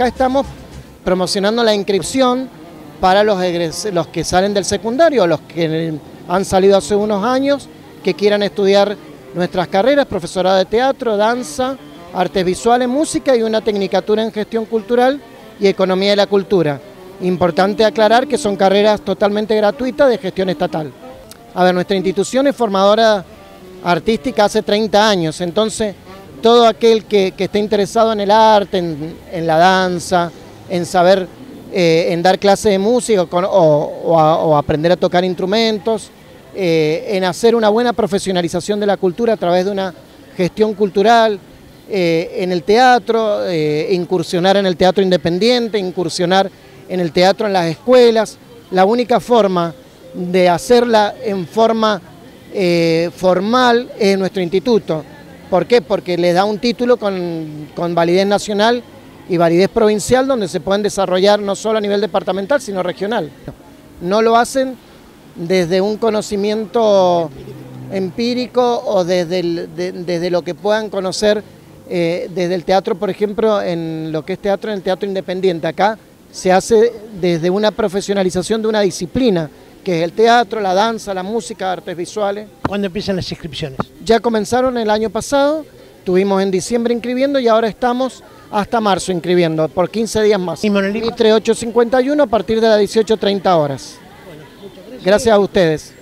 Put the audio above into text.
acá estamos promocionando la inscripción para los, los que salen del secundario, los que han salido hace unos años, que quieran estudiar nuestras carreras, profesorado de teatro, danza, artes visuales, música y una tecnicatura en gestión cultural y economía de la cultura. Importante aclarar que son carreras totalmente gratuitas de gestión estatal. A ver, nuestra institución es formadora artística hace 30 años, entonces todo aquel que, esté interesado en el arte, en, la danza, en saber, eh, en dar clases de música o, aprender a tocar instrumentos, eh, en hacer una buena profesionalización de la cultura a través de una gestión cultural, eh, en el teatro, incursionar en el teatro independiente, incursionar en el teatro en las escuelas. La única forma de hacerla en forma formal es nuestro instituto. ¿Por qué? Porque les da un título con, validez nacional y validez provincial donde se pueden desarrollar no solo a nivel departamental, sino regional. No lo hacen desde un conocimiento empírico o desde, desde lo que puedan conocer eh, desde el teatro, por ejemplo, en lo que es teatro, en el teatro independiente. Acá se hace desde una profesionalización de una disciplina que es el teatro, la danza, la música, artes visuales. ¿Cuándo empiezan las inscripciones? Ya comenzaron el año pasado, tuvimos en diciembre inscribiendo y ahora estamos hasta marzo inscribiendo, por 15 días más. ¿Y Monolito? Y 3851 a partir de las 18.30 horas. Bueno, muchas gracias. gracias a ustedes.